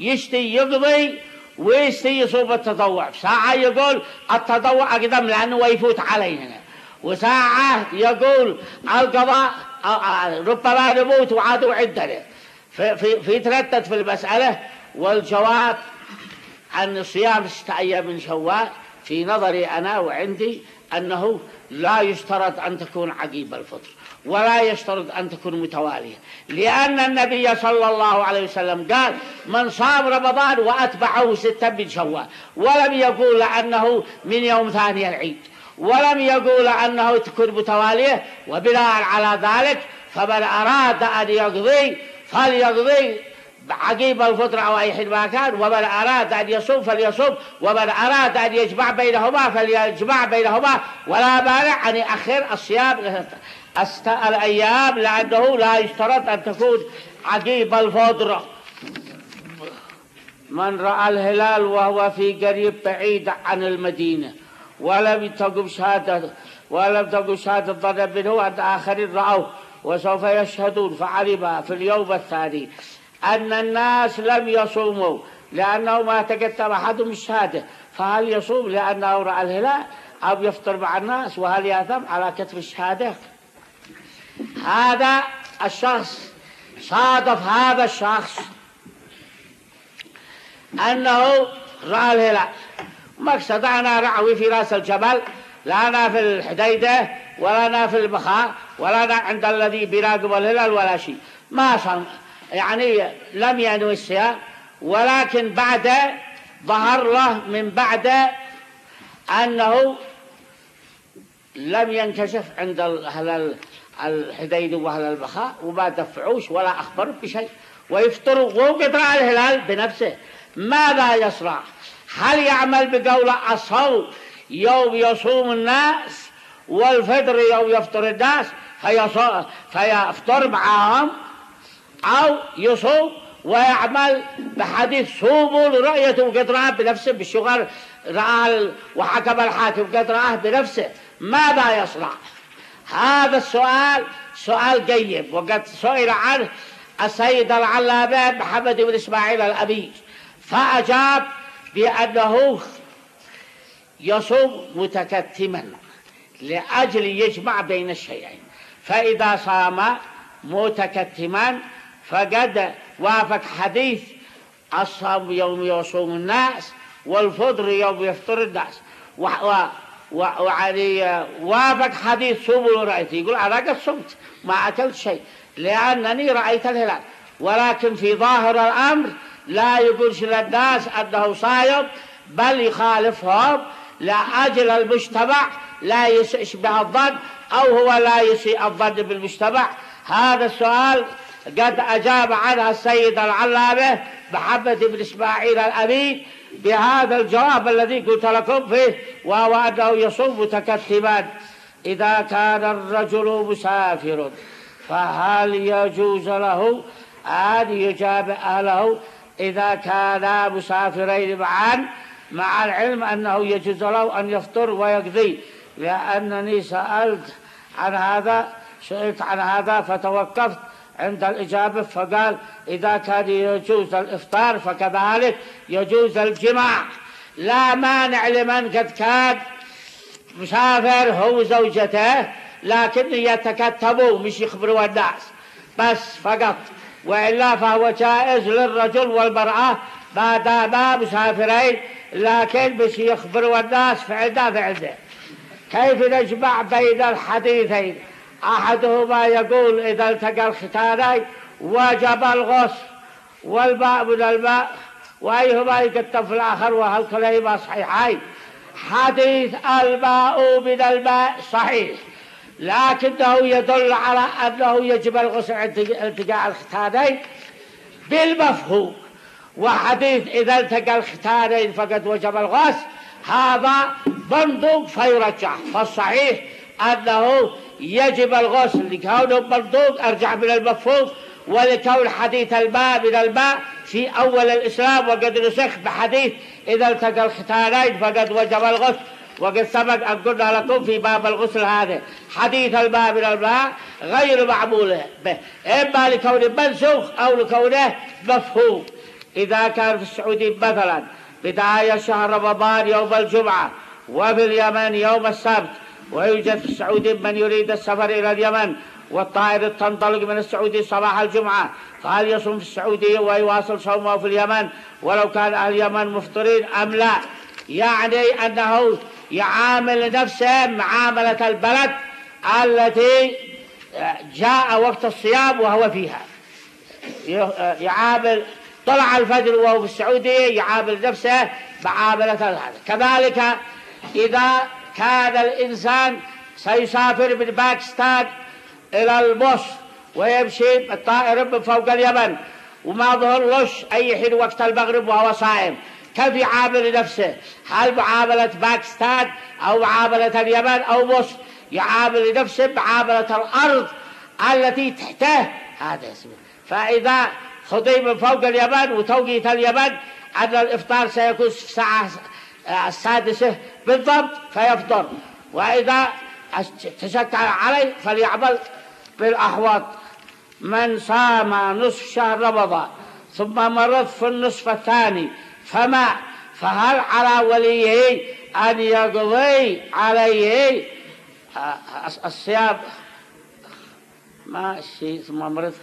يشتي يقضي ويشتي يصوب التطوع ساعة يقول التطوع أقدم لأنه يفوت علينا. وساعة يقول القضاء ربما نموت وعاد عندنا في, في, المسألة والجواب عن صيام ستة أيام من شوال في نظري أنا وعندي أنه لا يشترط أن تكون عقيب الفطر. ولا يشترط أن تكون متوالية. لأن النبي صلى الله عليه وسلم قال من صام رمضان وأتبعه ستة من شوال. ولم يقول أنه من يوم ثاني العيد. ولم يقول أنه تكون متوالية. وبناء على ذلك فمن أراد أن يقضي فليقضي عقيب الفطر أو أي حين ما كان. ومن أراد أن يصوم فليصوم. ومن أراد أن يجمع بينهما فليجمع بينهما. ولا مانع أن يأخر الصيام. الأيام لأنه لا يشترط أن تكون عقيب الفطر من رأى الهلال وهو في قريب بعيد عن المدينة ولم تقم شهادة ولم تقم شهادة ظن منه أن آخرين رأوه وسوف يشهدون. فعلم في اليوم الثاني أن الناس لم يصوموا لأنه ما تقدم أحدهم الشهادة. فهل يصوم لأنه رأى الهلال أو يفطر مع الناس؟ وهل يأثم على كتب الشهادة؟ هذا الشخص صادف هذا الشخص أنه رأى الهلال. مقصد أنا رعوي في رأس الجبل لا أنا في الحديدة ولا أنا في البخاء ولا أنا عند الذي بيراقب الهلال ولا شيء. ما صار يعني لم ينوي الصيام ولكن بعد ظهر له من بعد أنه لم ينكشف عند أهل الحديد وأهل البخاء وما دفعوش ولا أخبروا بشيء ويفطروا وقدر الهلال بنفسه. ماذا يصنع؟ هل يعمل بقول الصوم يوم يصوم الناس والفطر يوم يفطر الناس فيفطر معهم أو يصوم ويعمل بحديث صوموا لرؤية وقد رآه بنفسه بالشغل رأى وحكم الحاكم قد رآه بنفسه. ماذا يصنع؟ هذا السؤال سؤال جيد وقد سئل عنه السيد العلامة محمد بن إسماعيل الأبي فأجاب بأنه يصوم متكتما لأجل يجمع بين الشيئين فإذا صام متكتما فقد وافق حديث الصوم يوم يصوم الناس والفطر يوم يفطر الناس وعلي وافق حديث صوموا رأيت. يقول أنا قد ما أكلت شيء لأنني رأيت الهلال. ولكن في ظاهر الأمر لا يقولش للناس أنه صايم بل يخالفهم. لأجل المجتمع لا يشبه الظن؟ أو هو لا يسيء الظن بالمجتمع؟ هذا السؤال قد أجاب عنها السيد العلامة محمد بن إسماعيل الأمين بهذا الجواب الذي قلت لكم فيه وهو أنه يصوم متكتبا إذا كان الرجل مسافر فهل يجوز له أن يجاب أهله؟ إذا كانا مسافرين معا مع العلم أنه يجوز له أن يفطر ويقضي. لأنني سألت عن هذا سئلت عن هذا فتوقفت. عند الإجابة فقال إذا كان يجوز الإفطار فكذلك يجوز الجماع. لا مانع لمن قد كان مسافر هو زوجته لكن يتكتبوا مش يخبروا الناس. بس فقط. وإلا فهو جائز للرجل والمرأة ما داما مسافرين لكن مش يخبروا الناس فعلنا فعلنا كيف نجمع بين الحديثين؟ أحدهما يقول إذا التقى الختانين وجب الغسل والماء من الماء وأيهما يكتب في الآخر وهل كليهما صحيحين؟ حديث الماء من الماء صحيح لكنه يدل على أنه يجب الغسل عند التقاء الختانين بالمفهوم. وحديث إذا التقى الختانين فقد وجب الغسل هذا منطوق فيرجح فالصحيح أنه يجب الغسل لكونه منطوق أرجع من المفهوم ولكون حديث الماء من الماء في أول الإسلام وقد نسخ بحديث إذا التقى الختانين فقد وجب الغسل. وقد سبق أن قلنا لكم في باب الغسل هذا حديث الماء من الماء غير معمول به إما لكونه منسوخ أو لكونه مفهوم. إذا كان في السعودية مثلا بداية شهر رمضان يوم الجمعة وفي اليمن يوم السبت ويوجد في السعودية من يريد السفر إلى اليمن والطائرة تنطلق من السعودية صباح الجمعة. فهل يصوم في السعودية ويواصل صومه في اليمن. ولو كان أهل اليمن مفطرين أم لا يعني أنه يعامل نفسه معاملة البلد التي جاء وقت الصيام وهو فيها. يعامل طلع الفجر وهو في السعودية يعامل نفسه معاملة هذا كذلك إذا كان الإنسان سيسافر من باكستان إلى المصر ويمشي الطائر من فوق اليمن وما ظهر لش أي حين وقت المغرب وهو صائم. كيف يعامل نفسه؟ هل معاملة باكستان أو معاملة اليمن أو مصر يعامل نفسه معاملة الأرض التي تحته هذا اسمه فإذا خطي من فوق اليمن وتوقيت اليمن أن الإفطار سيكون في الساعة السادسة بالضبط فيفطر وإذا تشكل عليه فليعمل بالأحوط. من صام نصف شهر رمضان ثم مرض في النصف الثاني فما؟ فهل على وليه أن يقضي عليه الصيام؟ ما الشيء ثم مرض.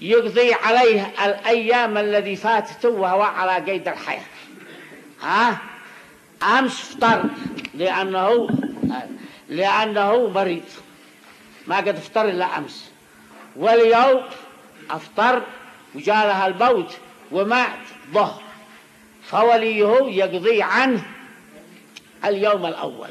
يقضي عليه الأيام الذي فاتته وهو على قيد الحياة. ها؟ أمس فطر لأنه لأنه مريض ما قد افطر إلا أمس. واليوم أفطر وجاء الموت ومات ظهر. فوليه يقضي عنه اليوم الأول.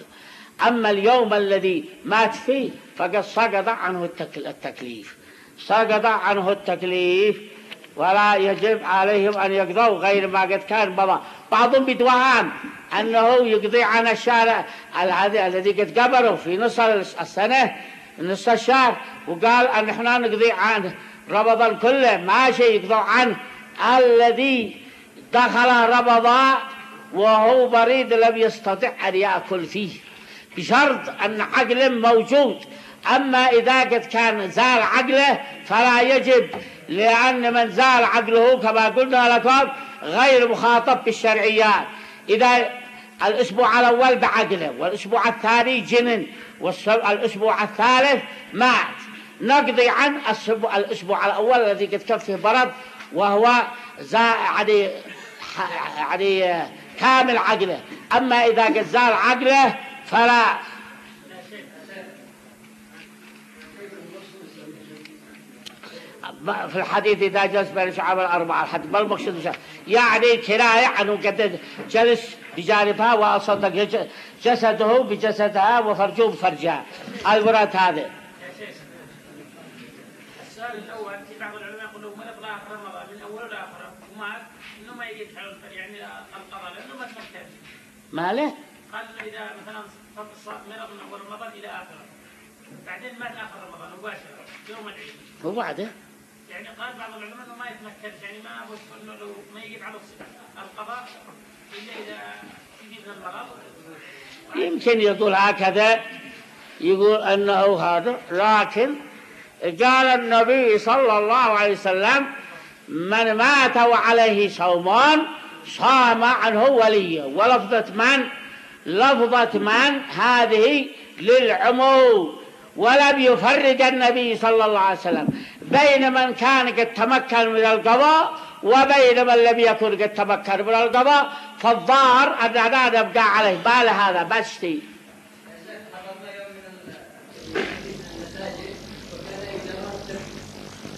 أما اليوم الذي مات فيه فقد سقط عنه التكليف. سقط عنه التكليف ولا يجب عليهم أن يقضوا غير ما قد كان مضى بعضهم بدوهان أنه يقضي عن الشارع الذي قد قبره في نص السنة نص الشهر وقال أن إحنا نقضي عنه رمضان كله. ما شيء يقضوا عنه. الذي دخل رمضان وهو مريض لم يستطع أن يأكل فيه. بشرط أن عقل موجود. أما إذا قد كان زال عقله فلا يجب لأن من زال عقله كما قلنا لكم غير مخاطب بالشرعيات. إذا الأسبوع الأول بعقله والأسبوع الثاني جنن والأسبوع الثالث مات. نقضي عن الأسبوع الأول الذي قد كان فيه برد وهو يعني يعني كامل عقله أما إذا قد زال عقله فلا. في الحديث إذا جلس بين شعب الأربعة الحديث ما المقصود يعني كناية عنه قد جلس بجانبها وأصدق جسده بجسدها وفرجه بفرجها المراد هذا. السؤال الأول في بعض العلماء يقولون من أبغى آخر رمضان من أول لآخر وما إنه ما يجي يعني القضاء لأنه ما تمكن ماله؟ قال إذا مثلا مرض من أول رمضان إلى آخره بعدين مات آخر رمضان مباشرة يوم العيد. وبعده؟ يعني قال بعض العلماء إنه ما يتمكن يعني ما إنه لو ما يجب على القضاء إلا إذا يجيب من المرض يمكن يقول هكذا يقول أنه هذا لكن قال النبي صلى الله عليه وسلم من مات وعليه صومان صام عنه وليه. ولفظة من؟ لفظة من؟ هذه للعموم. ولم يفرق النبي صلى الله عليه وسلم. بين من كان قد تمكن من القضاء وبين من لم يكن قد تمكن من القضاء فالظاهر أن لا نبقى عليه. بال هذا؟ بس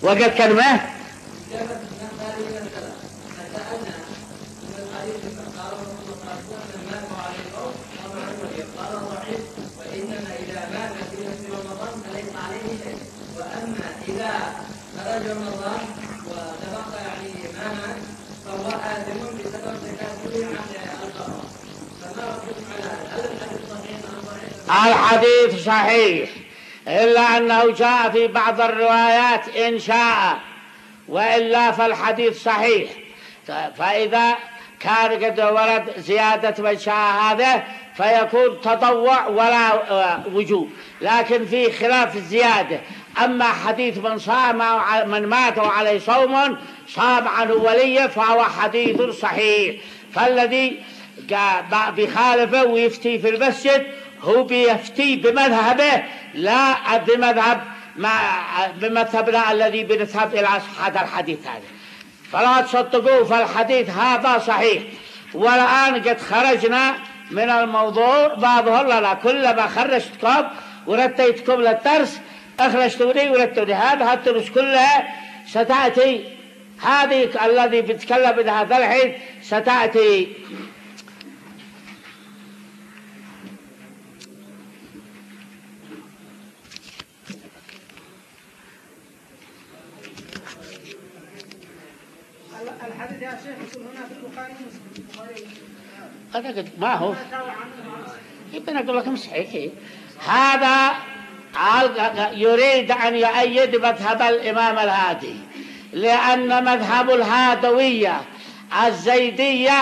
وقد كلمة؟ رمضان وتبقى يعني فهو آثم بسبب فما رأيكم على الحديث صحيح الحديث صحيح إلا أنه جاء في بعض الروايات إن شاء وإلا فالحديث صحيح. فإذا كان قد ورد زيادة من شاء هذا فيكون تطوع ولا وجوب. لكن في خلاف الزيادة أما حديث من صام من مات وعليه صوم صام عنه وليه فهو حديث صحيح. فالذي بيخالفه ويفتي في المسجد هو بيفتي بمذهبه لا بمذهب ما بمذهبنا الذي بنذهب إلى هذا الحديث هذا. فلا تصدقوا فالحديث هذا صحيح. والآن قد خرجنا من الموضوع بعضهم لا كلما خرجتكم ورتيتكم للدرس أخرجتوني ورتوني هذا الدروس كلها ستأتي. هذه الذي بيتكلم هذا الحين ستأتي. الحديث يا شيخ يكون هنا في البخاري ومسلم. قلت ما هو؟ يمكن أقول لكم صحيح. هذا يريد أن يؤيد مذهب الإمام الهادي لأن مذهب الهادوية الزيدية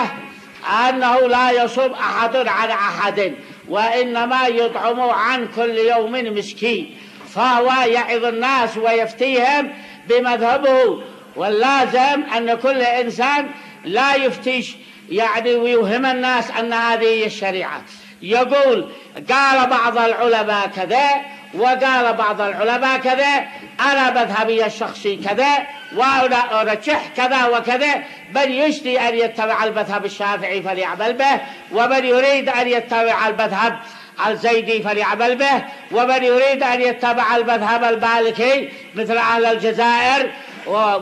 أنه لا يصوم أحد عن أحد وإنما يطعم عن كل يوم مسكين فهو يعظ الناس ويفتيهم بمذهبه واللازم أن كل إنسان لا يفتيش يعني ويوهم الناس أن هذه الشريعة. يقول قال بعض العلماء كذا وقال بعض العلماء كذا أنا مذهبي الشخصي كذا وأنا أرجح كذا وكذا من يشتي أن يتبع المذهب الشافعي فليعمل به ومن يريد أن يتبع المذهب الزيدي فليعمل به ومن يريد أن يتبع المذهب المالكي مثل أهل الجزائر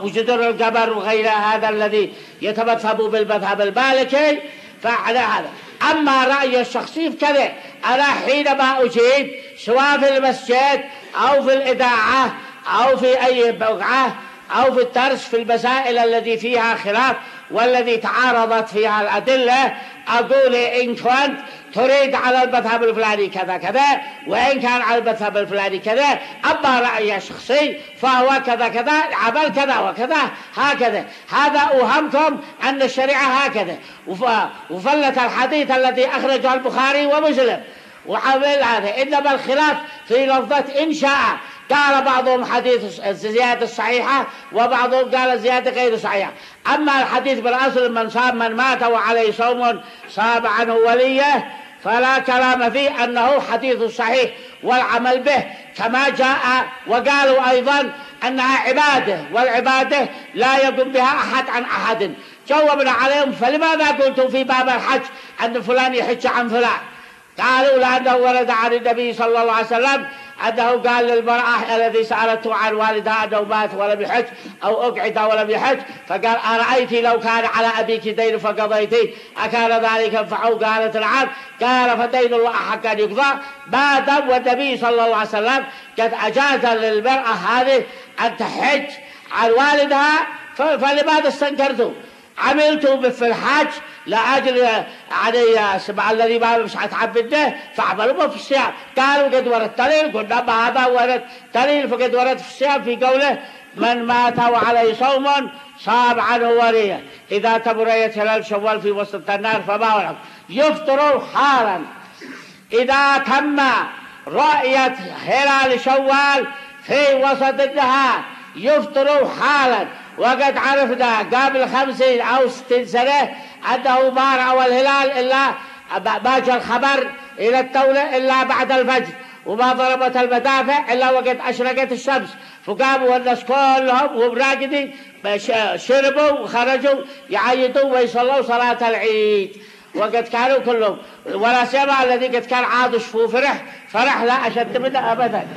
وجدر القبر وغير هذا الذي يتمذهب بالمذهب المالكي فعلى هذا. أما رأيي الشخصي كذا أنا حينما أجيب سواء في المسجد أو في الإذاعة أو في أي بقعة أو في الدرس في المسائل التي فيها خلاف والذي تعارضت فيها الأدلة أقول إن كنت تريد على المذهب الفلاني كذا كذا وإن كان على المذهب الفلاني كذا أما رأيي الشخصي فهو كذا كذا عمل كذا وكذا هكذا. هذا أوهمكم أن الشريعة هكذا. وفلت الحديث الذي أخرجه البخاري ومسلم. وعمل هذا إنما الخلاف في لفظة إن شاء. قال بعضهم حديث الزيادة الصحيحة وبعضهم قال الزيادة غير صحيحة. أما الحديث بالأصل من صام من مات وعليه صوم صاب عنه وليه فلا كلام فيه أنه حديث صحيح والعمل به. كما جاء وقالوا أيضا أنها عبادة والعبادة لا يقوم بها أحد عن أحد. جاوبنا عليهم فلماذا قلتم في باب الحج أن فلان يحج عن فلان؟ قالوا لأنه ورد عن النبي صلى الله عليه وسلم أنه قال للمرأة الذي سألته عن والدها أنه مات ولم يحج أو أقعد ولم يحج فقال أرأيت لو كان على أبيك دين فقضيتي أكان ذلك ينفعه قالت نعم. قال فدين الله حق أن يقضى. ما دام والنبي صلى الله عليه وسلم قد أجاز للمرأة هذه أن تحج عن والدها فلماذا استنكرتم عملتم في الحج لأجل يعني سبع الذي ما مش حتعبده فعملوا في الصيام قالوا قد ورد دليل قلنا ما هذا ورد دليل فقد ورد في الصيام في قوله من مات وعليه صوم صام عنه وليه. إذا تبريت هلال شوال في وسط النار فما ولد يفطر حالا إذا تم رؤية هلال شوال في وسط النهار يفطر حالا وقد عرفنا قبل خمسين أو ستين سنة أنه ما رأوا الهلال إلا ما جاء الخبر إلى الدولة إلا بعد الفجر وما ضربت المدافع إلا وقد أشرقت الشمس. فقاموا الناس كلهم وهم راقدين شربوا وخرجوا يعيدوا ويصلوا صلاة العيد. وقد كانوا كلهم ولا سيما الذي قد كان عاد شفوه فرح فرح لا أشد منه أبدا.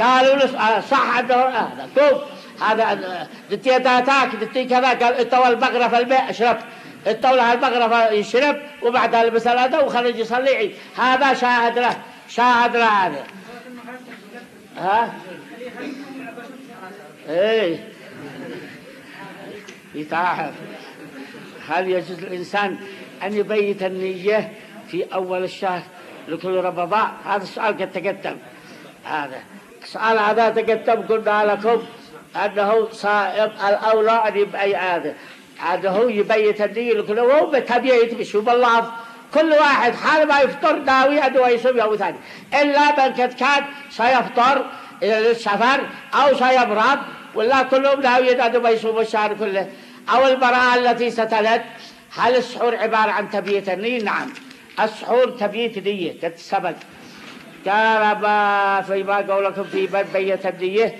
قالوا صح أنه هذا قوم. هذا دتي تاتاك دتي كذا قال اتوى البقرة في الماء اشرب اتولى البقرة يشرب وبعدها لبس هذا وخرج يصلي. هذا شاهد له شاهد له هذا. ها؟ إيه. يتعهد هل يجوز الإنسان أن يبيت النية في أول الشهر لكل رمضان؟ هذا السؤال قد تقدم. هذا. السؤال هذا تقدم قلنا لكم أنه صائم الأولى أن يبقى هذا أنه يبيت النية لكل وهو بتبيت بشوف الله. كل واحد حال ما يفطر ناوي أنه يصوم يوم ثاني. إلا من قد كان سيفطر للسفر أو سيبرد ولا كلهم لا يدعوا بيصوم الشهر كله. أو المرأة التي ستلد هل السحور عبارة عن تبييت النية؟ نعم. السحور تبييت نية قد سبق قال ما فيما قولكم في بيت النية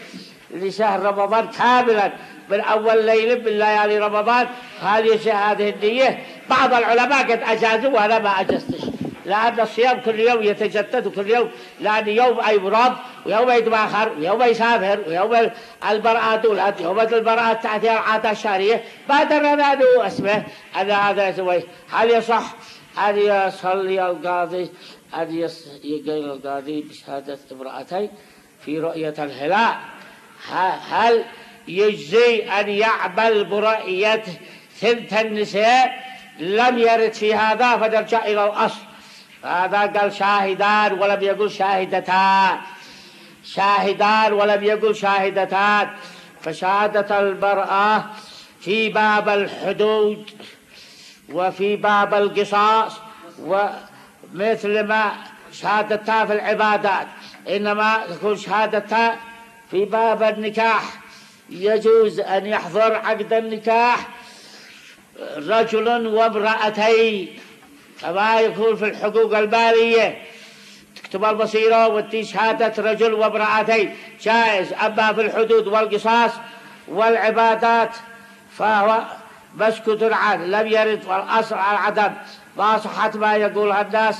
لشهر رمضان كاملا. من أول ليل من ليالي رمضان. هذه هذه النية. بعض العلماء قد أجازوا وأنا ما أجزتش. لأن الصيام كل يوم يتجدد كل يوم. لأن يوم أي مرض ويوم يتباخر ويوم يسافر ويوم المرأة تولد يوم المرأة تأتي العادة الشهرية. ما درنا اسمه. أن هذا يسوي هل يصح أن يصلي القاضي؟ أن يقيل القاضي بشهادة امرأتين في رؤية الهلال. هل يجزي أن يعمل برؤية ثلث النساء؟ لم يرد في هذا فنرجع إلى الأصل. هذا قال شاهدان ولم يقل شاهدتان. شاهدان ولم يقل شاهدتان. فشهادة المرأة في باب الحدود وفي باب القصاص ومثل ما شهادتها في العبادات. إنما تكون شهادتها في باب النكاح يجوز أن يحضر عقد النكاح رجل وامرأتين كما يكون في الحقوق المالية تكتب البصيرة وتي شهادة رجل وامرأتين. جائز. أما في الحدود والقصاص والعبادات فهو مسكوت عنه لم يرد والأصل على العدم. ما صحت ما يقولها الناس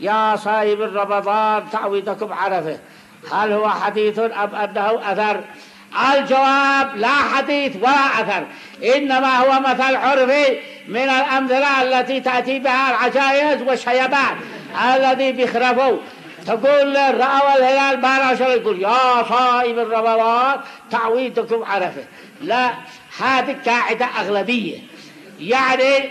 يا صايب رمضان تعويضكم عرفة. هل هو حديث أم أنه أثر؟ الجواب لا حديث ولا أثر. إنما هو مثل عرفي من الأمثلة التي تأتي بها العجائز والشيبان الذي بيخرفوا. تقول رأوا الهلال ما يقول يا صائم رمضان تعويضكم عرفة. لا هذه قاعدة أغلبية. يعني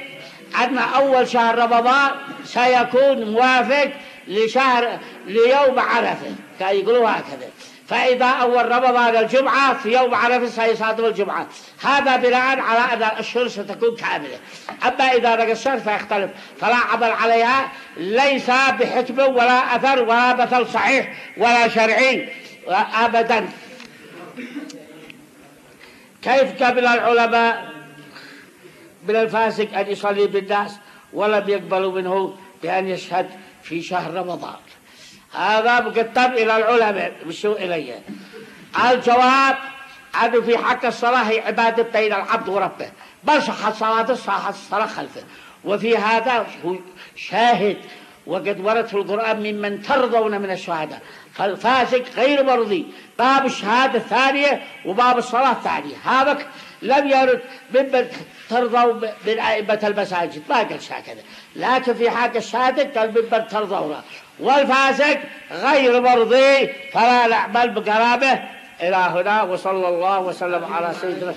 أن أول شهر رمضان سيكون موافق لشهر ليوم عرفه كان يقولوا هكذا. فإذا أول رمضان الجمعة في يوم عرفة سيصادف الجمعة. هذا بناء على أن الأشهر ستكون كاملة. أما إذا نقص الشهر فيختلف. فلا عمل عليها ليس بحكم ولا أثر ولا مثل صحيح ولا شرعي أبدا. كيف قبل العلماء من الفاسق أن يصلي بالناس ولم يقبلوا منه بأن يشهد في شهر رمضان؟ هذا مكتب إلى العلماء مش إلي. الجواب أنه في حق الصلاة هي عبادة بين العبد وربه. صحت صلاة صحت الصلاة خلفه. وفي هذا شاهد وقد ورد في القرآن ممن ترضون من الشهداء. فالفاسق غير مرضي. باب الشهادة الثانية وباب الصلاة الثانية. هذا لم يرد ممن ترضوا من أئمة المساجد ما قال هكذا لكن في حق الشهادة قال ممن ترضون والفاسق غير مرضي فلا نعمل بقرابه إلى هنا وصلى الله وسلم على سيدنا.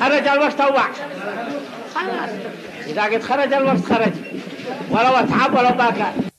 خرج الوقت أو خلاص. إذا قد خرج الوقت خرج. ولو أتعب ولو ما كان.